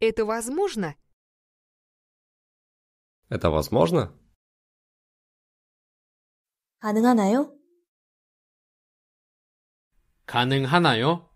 Это возможно? Это возможно? 가능하나요? 가능하나요?